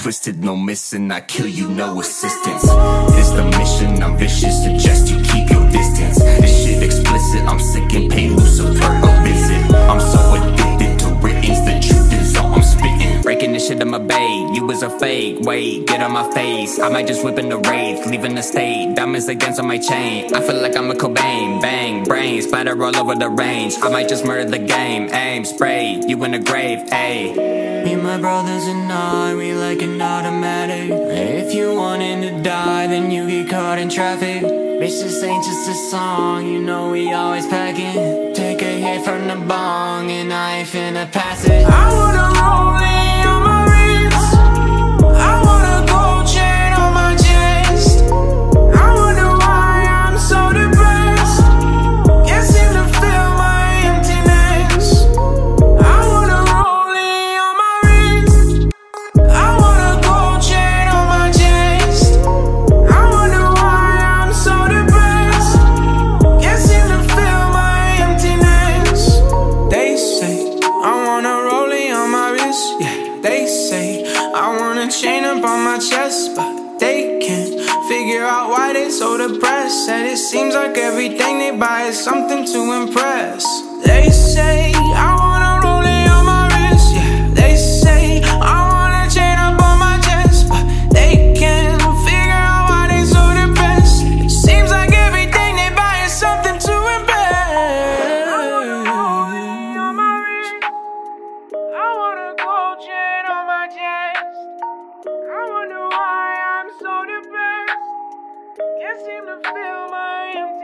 twisted, no missing. I kill you, no assistance. It's the mission, I'm vicious. Suggest you keep your distance. This shit explicit, I'm sick and pay Lucifer a visit. I'm so addicted to writtens, the truth is all I'm spitting. Breaking this shit, I'm a bait. You was a fake. Wait, get on my face. I might just whip in the wraith, leaving the state. Diamonds like dance on my chain. I feel like I'm a Cobain. Bang, brains spider all over the range. I might just murder the game. Aim, spray, you in the grave. Ayy. Me and my brothers and I, we like an automatic. If you wanting to die, then you get caught in traffic. Bitch, this ain't just a song, you know we always packing. Take a hit from the bong, and I ain't finna pass it. I wanna chain up on my chest, but they can't figure out why they so depressed. Said it seems like everything they buy is something to impress. They say can't seem to feel my emptiness.